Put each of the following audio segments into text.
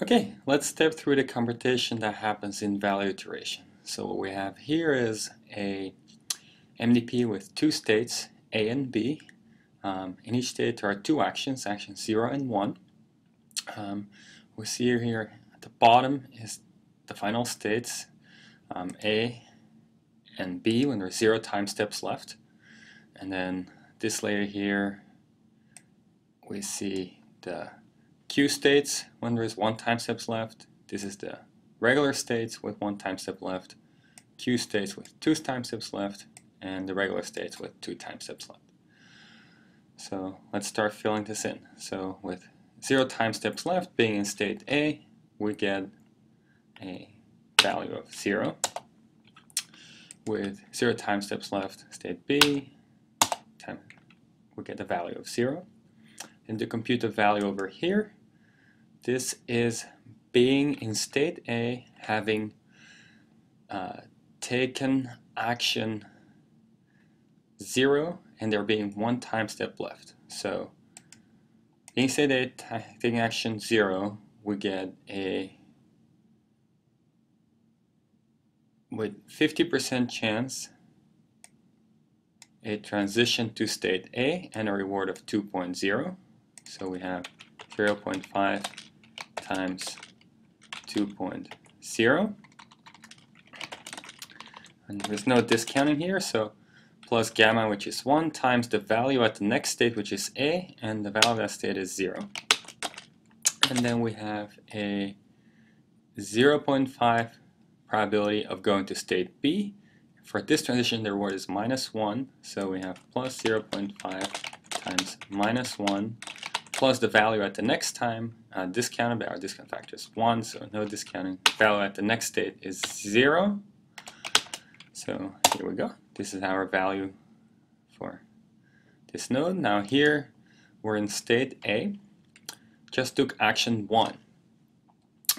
Okay, let's step through the computation that happens in value iteration. So what we have here is a MDP with two states, A and B. Um, in each state there are two actions, action 0 and 1. Um, we see here at the bottom is the final states, um, A and B when there's zero time steps left. And then this layer here, we see the Q states when there is one time steps left. This is the regular states with one time step left. Q states with two time steps left. And the regular states with two time steps left. So let's start filling this in. So with zero time steps left being in state A, we get a value of zero. With zero time steps left, state B, we get a value of zero. And to compute the value over here, this is being in state A, having uh, taken action 0, and there being one time step left. So in state A, taking action 0, we get a with 50% chance a transition to state A and a reward of 2.0. So we have 0.5 times 2.0. And there's no discounting here, so plus gamma, which is 1, times the value at the next state, which is A, and the value at that state is 0. And then we have a 0.5 probability of going to state B. For this transition, the reward is minus 1, so we have plus 0.5 times minus 1 plus the value at the next time uh, discounted by our discount factor is 1, so no discounting. Value at the next state is 0. So here we go. This is our value for this node. Now here we're in state A. Just took action 1.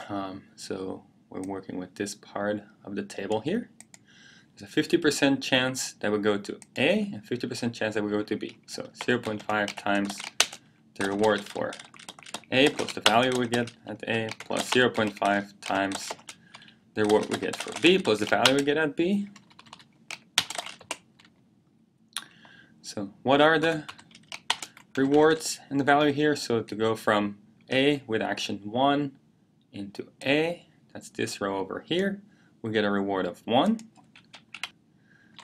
Um, so we're working with this part of the table here. There's a 50% chance that we go to A and 50% chance that we go to B. So 0.5 times the reward for A plus the value we get at A plus 0.5 times the reward we get for B plus the value we get at B. So what are the rewards and the value here? So to go from A with action 1 into A, that's this row over here, we get a reward of 1.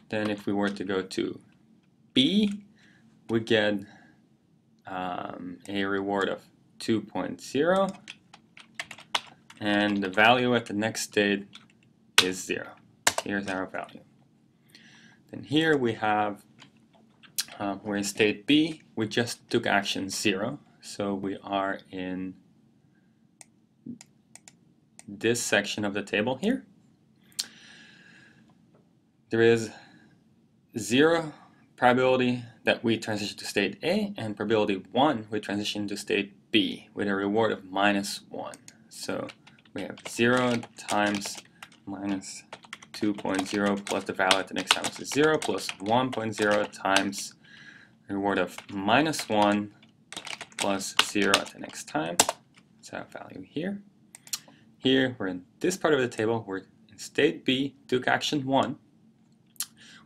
Then if we were to go to B, we get um, a reward of 2.0 and the value at the next state is 0. Here's our value. Then here we have, um, we're in state B, we just took action 0, so we are in this section of the table here. There is 0 probability that we transition to state A and probability 1 we transition to state B with a reward of minus 1. So we have 0 times minus 2.0 plus the value at the next time is 0 plus 1.0 times reward of minus 1 plus 0 at the next time. That's our value here. Here we're in this part of the table, we're in state B, took action 1,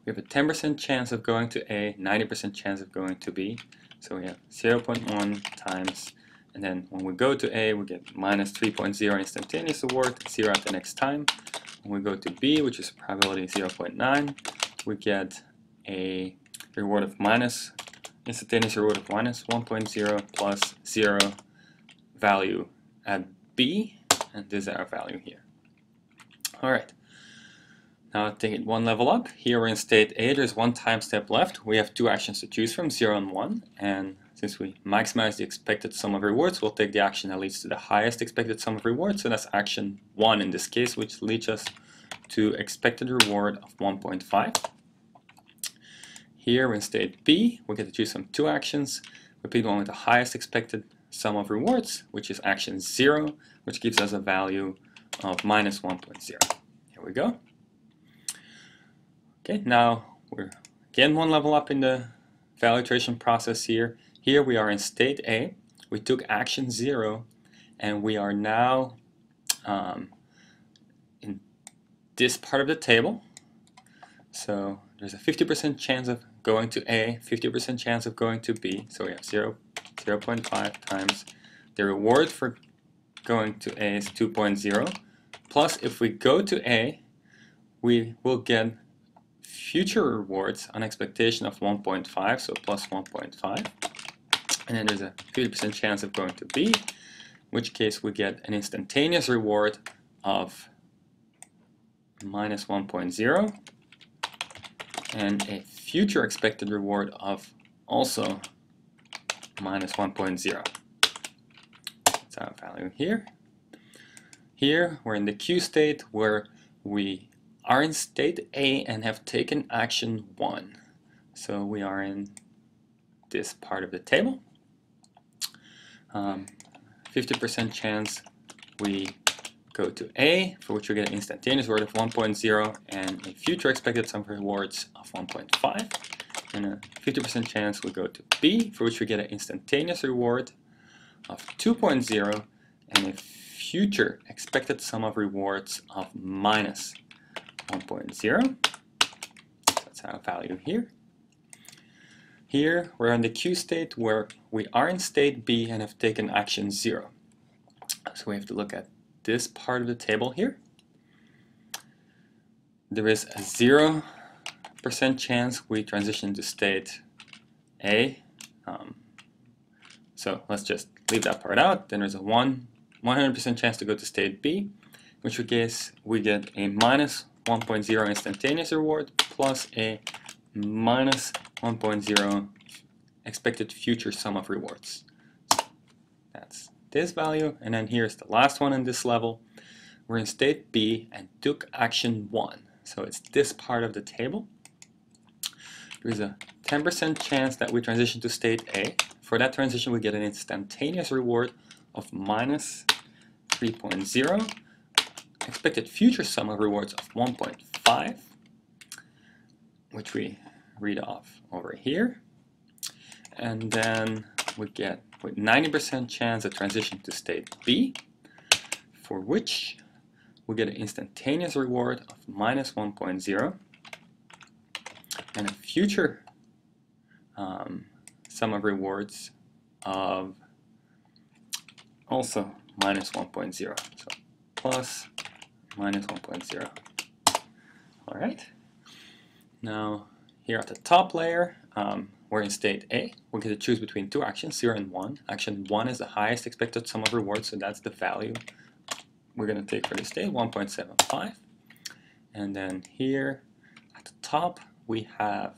we have a 10% chance of going to A, 90% chance of going to B. So we have 0.1 times, and then when we go to A, we get minus 3.0 instantaneous reward, 0 at the next time. When we go to B, which is probability 0.9, we get a reward of minus, instantaneous reward of minus 1.0 plus 0 value at B, and this is our value here. All right. Now take it one level up. Here we're in state A, there's one time step left. We have two actions to choose from, 0 and 1. And since we maximize the expected sum of rewards, we'll take the action that leads to the highest expected sum of rewards. So that's action 1 in this case, which leads us to expected reward of 1.5. Here in state B, we get to choose from two actions. Pick one with the highest expected sum of rewards, which is action 0, which gives us a value of minus 1.0. Here we go. Okay, now we're again one level up in the value iteration process here. Here we are in state A. We took action 0 and we are now um, in this part of the table. So there's a 50% chance of going to A, 50% chance of going to B. So we have 0, 0 0.5 times the reward for going to A is 2.0. Plus, if we go to A, we will get future rewards an expectation of 1.5, so plus 1.5. And then there's a 50% chance of going to B, in which case we get an instantaneous reward of minus 1.0 and a future expected reward of also minus 1.0. That's our value here. Here we're in the Q state where we are in state A and have taken action 1. So we are in this part of the table. 50% um, chance we go to A, for which we get an instantaneous reward of 1.0 and a future expected sum of rewards of 1.5. And a 50% chance we go to B, for which we get an instantaneous reward of 2.0 and a future expected sum of rewards of minus 1.0. That's our value here. Here we're in the Q state where we are in state B and have taken action 0. So we have to look at this part of the table here. There is a 0% chance we transition to state A. Um, so let's just leave that part out. Then there's a 1 100% chance to go to state B, in which case we get a minus 1.0 instantaneous reward plus a minus 1.0 expected future sum of rewards. So that's this value, and then here's the last one in this level. We're in state B and took action 1. So it's this part of the table. There's a 10% chance that we transition to state A. For that transition, we get an instantaneous reward of minus 3.0, expected future sum of rewards of 1.5, which we read off over here. And then we get with 90% chance a transition to state B, for which we get an instantaneous reward of minus 1.0 and a future um, sum of rewards of also minus 1.0. So plus minus 1.0. All right. Now here at the top layer, um, we're in state A. We're going to choose between two actions, 0 and 1. Action 1 is the highest expected sum of rewards, so that's the value we're going to take for this state, 1.75. And then here at the top, we have,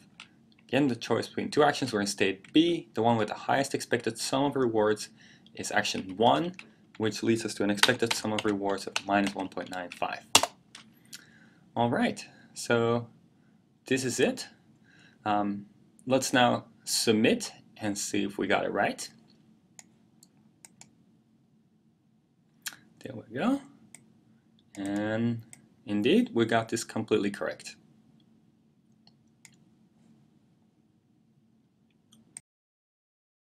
again, the choice between two actions. We're in state B. The one with the highest expected sum of rewards is action 1, which leads us to an expected sum of rewards of minus 1.95. All right, so this is it. Um, let's now submit and see if we got it right. There we go. And indeed, we got this completely correct.